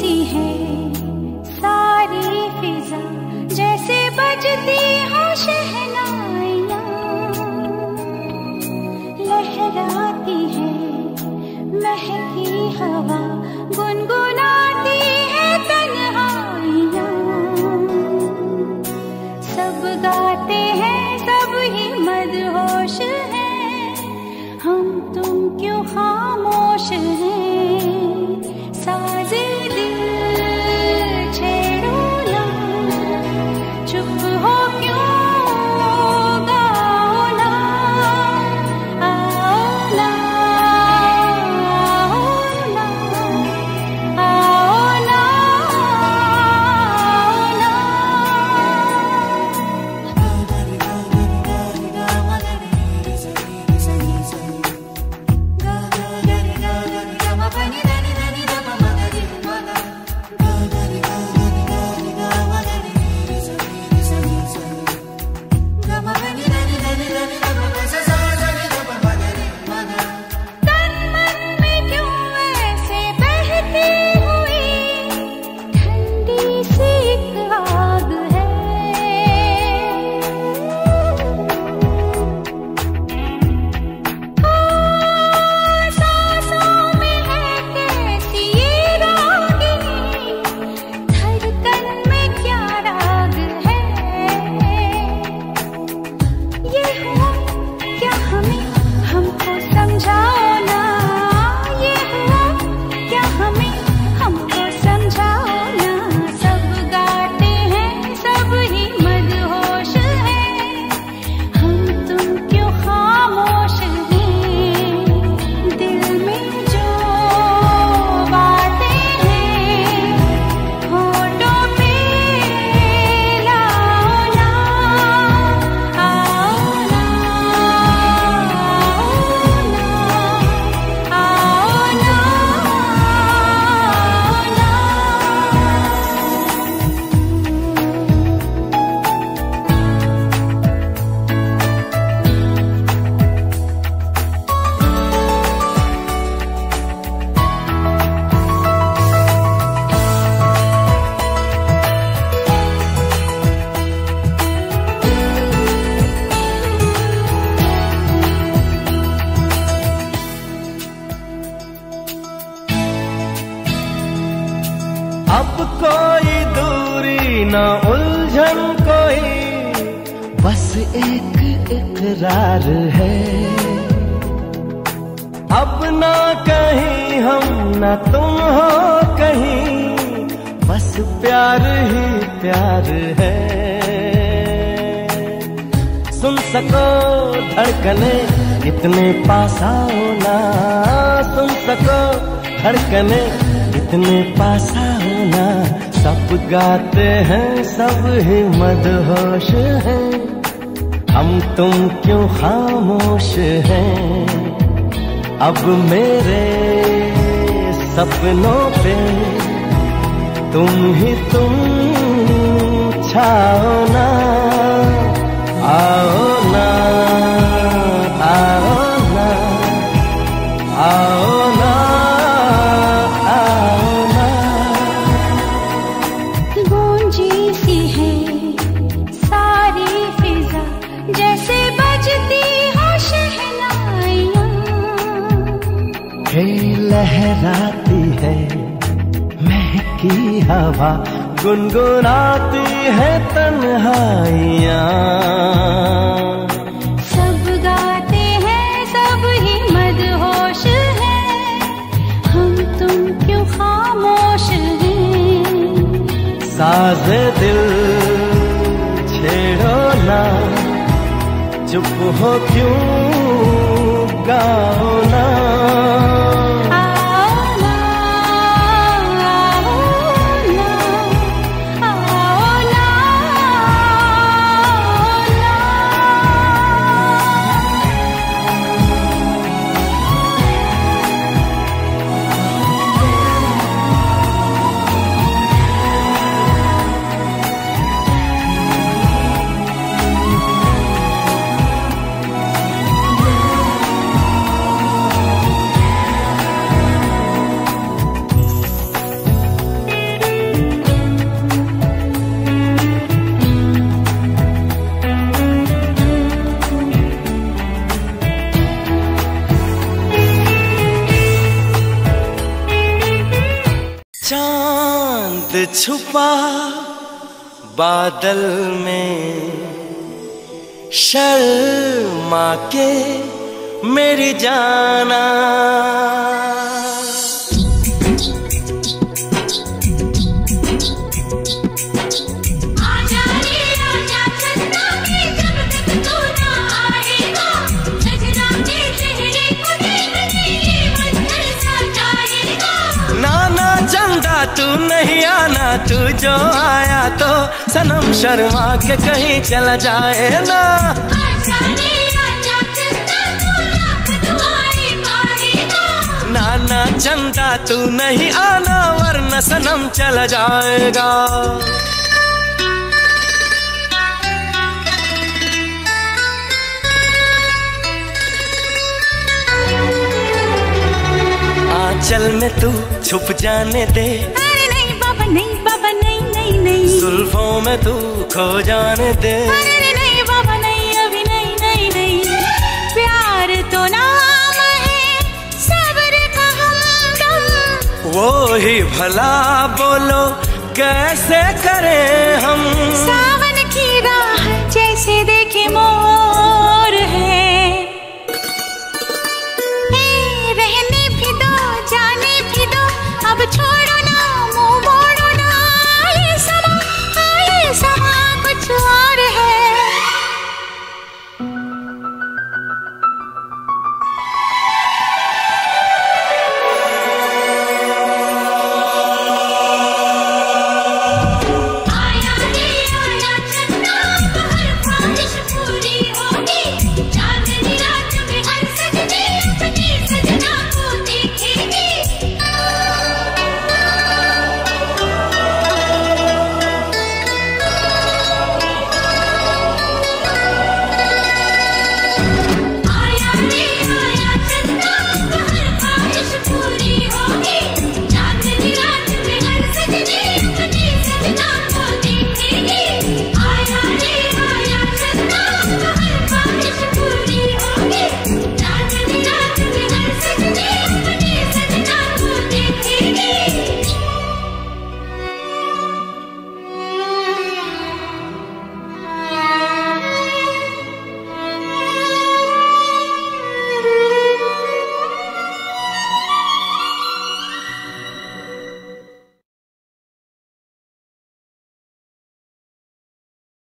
बजती है सारी फिजा। जैसे बजती हो शहनाइया। लहराती है महकी हवा गुनगुन कोई दूरी ना, उलझन कोई। बस एक इकरार है। अब ना कहीं हम, न तुम हो कहीं। बस प्यार ही प्यार है। सुन सको धड़कने, इतने पास आओ ना। सुन सको धड़कने कितने पासा होना, सब गाते हैं, सब ही मदहोश हैं। हम तुम क्यों खामोश हैं? अब मेरे सपनों पे तुम ही तुम, छाओ ना। जाती है। महकी हवा गुनगुनाती है तन्हाइया। सब गाते हैं सब ही मदहोश है। हम तुम क्यों खामोश हैं? साज दिल छेड़ो ना चुप हो क्यों गाओ ना? चाँद छुपा बादल में। शर्मा के मेरी जाना। तू जो आया तो सनम शर्मा के कहीं चला जाए ना। नाना चंदा तू नहीं आना, वरना सनम चला जाएगा। आंचल में तू छुप जाने दे। नहीं। जुल्फों में तू खो जाने दे। अरे नहीं बाबा नहीं अभी नहीं नहीं नहीं। प्यार तो नाम है सब्र का हमदम वो ही भला बोलो कैसे करें हम? सा